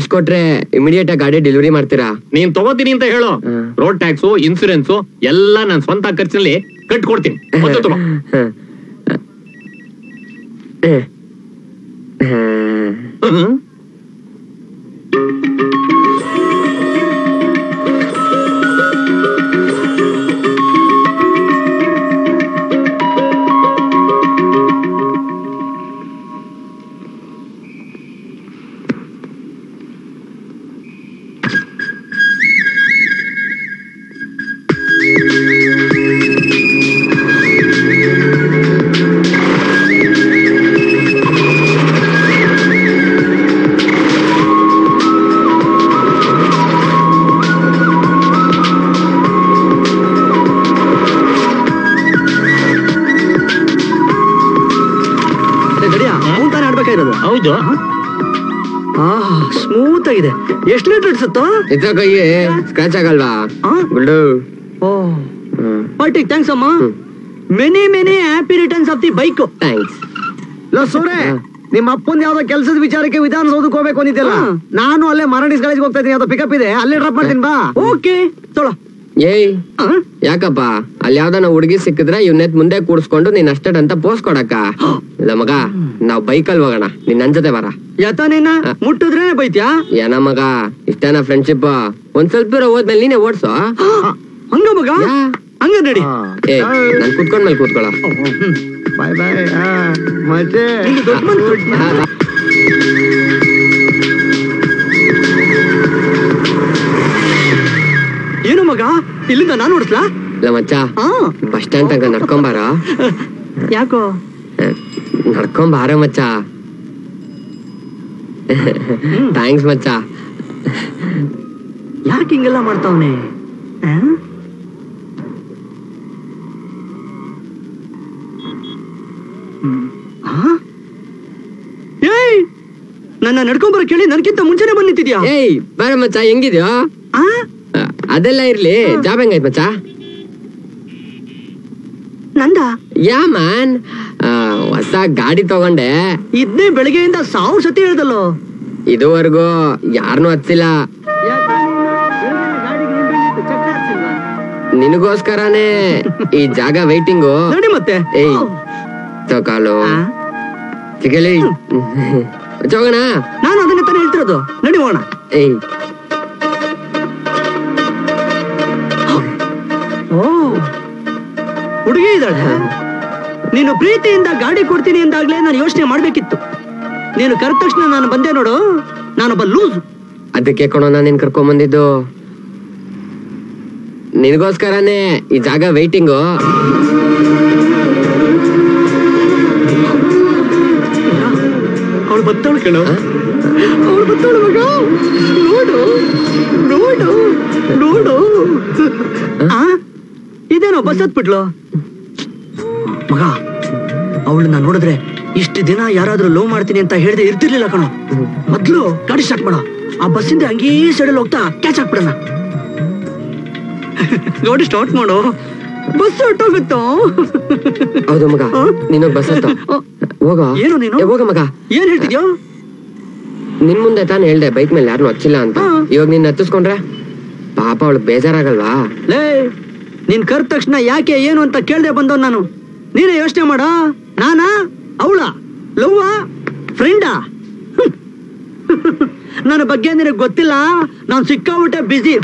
Cash ಕೊಟ್ರೆ immediate ಆಗಿ ಗಾಡಿ ಡೆಲಿವರಿ ಮಾಡ್ತೀರಾ? ನೀನ್ ತಗೋತೀನಿ ಅಂತ ಹೇಳು. ರೋಡ್ ಟ್ಯಾಕ್ಸ್ ಇನ್ಸೂರೆನ್ಸ್ ಎಲ್ಲ ನಾನು ಸ್ವಂತ ಖರ್ಚಿನಲ್ಲಿ ಕಟ್ಕೊಡ್ತೀನಿ. ಆಡ್ಬೇಕಾಗಿರೋದು ಹೌದು. ಆಹ್ ಸ್ಮೂತ್ ಆಗಿದೆ. ಎಷ್ಟು ಲೀಟರ್ ಇಡ್ಸುತ್ತೋ? ಇದ್ರ ಕೈಗೆ ಸ್ಕ್ರಾಚ್ ಆಗಲ್ವಾ? ಆ? ಗುಲ್ಡು ಓ. ಥ್ಯಾಂಕ್ಸ್ ಅಮ್ಮ. Many many happy returns of the bike thanks ಸೂರೆ ನಿಮ್ಮ ಅಪ್ಪನ್ ಯಾವ್ದೋ ಕೆಲಸದ ವಿಚಾರಕ್ಕೆ ವಿಧಾನಸೌಧಕ್ಕೆ ಹೋಗ್ಬೇಕು ಅಂದಿದ್ದಲ್ಲ ನಾನು ಅಲ್ಲೇ ಮರಣಿಸ್ ಕಾಲೇಜ್ ಹೋಗ್ತಾ ಇದ್ದೀನಿ ಯಾವ್ದೋ ಪಿಕಪ್ ಇದೆ ಅಲ್ಲೇ ಡ್ರಾಪ್ ಮಾಡ್ತೀನಿ ಬಾ. ಓಕೆ ತೊಳೋ. ಏಯ್ ಯಾಕಪ್ಪ? ಅಲ್ಲಿ ಯಾವ್ದಾನ ಹುಡುಗಿ ಸಿಕ್ಕಿದ್ರೆ ಇವನ್ನೆತ್ ಮುಂದೆ ಕೂಡ್ಸ್ಕೊಂಡು ನೀನ್ ಅಷ್ಟೇ ಅಂತ ಪೋಸ್ ಕೊಡಕ್ಕ. ಇಲ್ಲ ಮಗ ನಾವ್ ಬೈಕಲ್ ಹೋಗೋಣ. ನೀನ್ ನನ್ ಜೊತೆ ಬರ. ನೀನ? ಮುಟ್ಟಿದ್ರೆ ಬೈತ್ಯಾ? ಏನ ಮಗ ಇಷ್ಟೇನ ಫ್ರೆಂಡ್ಶಿಪ್ ಒಂದ್ ಸ್ವಲ್ಪ ದೂರ ಹೋದ್ಮೇಲೆ ನೀನೆ ಓಡ್ಸೋ? ಹಂಗ ಮಗ. ಹಂಗ ನಡಿ. ಏ ನಾನ್ ಕುತ್ಕೊಂಡ್ಮೇಲೆ ಕೂತ್ಕೊಳ ಬಾಯ್ ಬಾಯ್. ಮತ್ತೆ? ಇಲ್ಲಿಂದ ನಾನು ಓಡಿಸ್ಲಾ? ಇಲ್ಲ ಮಚ್ಚ ಬಸ್ ಸ್ಟ್ಯಾಂಡ್ ತನಕ ನಡ್ಕೊಂಬಾರ? ಯಾಕೋ? ನಡ್ಕೊಂಬಾರ ಮಚ್ಚ. ಥ್ಯಾಂಕ್ಸ್ ಮಚ್ಚ. ಯಾಕೆ ಹಿಂಗೆಲ್ಲ ಮಾಡ್ತಾವನೆ? ನನ್ನ ನಡ್ಕೊಂಬರ ಕೇಳಿ ನನ್ಕಿಂತ ಮುಂಚೆನೆ ಬಂದಿದ್ಯಾ ಏಯ್ ಬೇರೆ ಮಚ್ಚ ಹೆಂಗಿದ್ಯಾ? ಅದೆಲ್ಲ ಇರ್ಲಿ. ಜಾಬ್ ಹೆಂಗೈತ್ ಮಚ್ಚ? ನಂದ? Yeah man? ಹೊಸ ಗಾಡಿ ತಗೊಂಡೆ. ಇದ್ನೇ ಬೆಳಗ್ಗೆಯಿಂದ ಸಾವಿರ ಸತಿ ಹೇಳ್ದಲ್ಲೋ? ಇದುವರೆಗೂ ಯಾರನ್ನೂ ಹಚ್ಚಿಲ್ಲ. ನಿನಗೋಸ್ಕರನೇ ಈ ಜಾಗ ವೈಟಿಂಗು ನಡಿ ಮತ್ತೆ. ಏಯ್ ಕಾಲು ಆ? ಸಿಗಲಿ ಹೋಗೋಣ? ನಾನು ಅದನ್ನ ತಾನೇ ಹೇಳ್ತಿರೋದು. ನಡಿ ಹೋಗೋಣ. ಏಯ್ ಹುಡುಗಿ ಇದ್ದಾಳೆ. ನೀನು ಪ್ರೀತಿಯಿಂದ ಗಾಡಿ ಕೊಡ್ತೀನಿ ಅಂದಾಗ್ಲೇ ನಾನು ಯೋಚನೆ ಮಾಡ್ಬೇಕಿತ್ತು. ನೀನು ಕರೆದ ತಕ್ಷಣ ನಾನು ಬಂದೆ ನೋಡು ನಾನೊಬ್ಬ ಲೂಸ್. ಅದಕ್ಕೆ ಕಣೋ ನಾನು ನಿನ್ ಕರ್ಕೊಂಡ್ ಬಂದಿದ್ದು. ನಿನಗೋಸ್ಕರನೇ ಈ ಜಾಗ ವೈಟಿಂಗು ಅವಳು ಬತ್ತೋಣ ಕೇಳು ಅವಳು ಬತ್ತಾಳು ಮಗ. ನೋಡು ನೋಡು ನೋಡು. ಆ? ಇದೇನೋ ಬಸ್ ಹತ್ಬಿಟ್ಲು ಮಗ ಅವಳನ್ನ ನೋಡಿದ್ರೆ ಇಷ್ಟು ದಿನ ಯಾರಾದ್ರೂ ಲವ್ ಮಾಡ್ತೀನಿ ಅಂತ ಹೇಳದೆ ಇರ್ತಿರ್ಲಿಲ್ಲ ಕಣ. ಮೊದ್ಲು ಗಾಡಿ ಸ್ಟಾರ್ಟ್ ಮಾಡ. ಆ ಬಸ್ಸಿಂದ ಹಂಗೇ ಸೈಡಲ್ಲಿ ಹೋಗ್ತಾ ಕ್ಯಾಚ್ ಹಾಕ್ಬಿಡೋಣ ಗಾಡಿ ಸ್ಟಾರ್ಟ್ ಮಾಡು. ಬಸ್ ಹೊಟ್ಟೋಗುತ್ತೋ ಹೌದು ಮಗ ಆ? ನೀನು ಬಸ್ ಹೋಗ? ಏನು ನೀನು? ಹೋಗ ಮಗ. ಏನ್ ಹೇಳ್ತಿದ್ಯೋ? ನಿನ್ ಮುಂದೆ ತಾನು ಹೇಳ್ದೆ ಬೈಕ್ ಮೇಲೆ ಯಾರನ್ನೂ ಹಚ್ಚಿಲ್ಲ ಅಂತ. ಇವಾಗ ನಿನ್ನ ಹತ್ತಿಸ್ಕೊಂಡ್ರೆ ಪಾಪ ಅವಳು ಬೇಜಾರಾಗಲ್ವಾ? ಲೇ ನೀನ್ ಕರ್ದ ತಕ್ಷಣ ಯಾಕೆ ಏನು ಅಂತ ಕೇಳ್ದೆ ಬಂದವ್ ನಾನು. ನೀನೇ ಯೋಚನೆ ಮಾಡ ನಾನ? ಅವಳ? ಲವ್ವ? ಫ್ರೆಂಡಾ? ನನ್ನ ಬಗ್ಗೆ ನಿನಗೆ ಗೊತ್ತಿಲ್ಲ, ನಾನು ಸಿಕ್ಕಾಬಿಟ್ಟೆ ಬಿಸಿ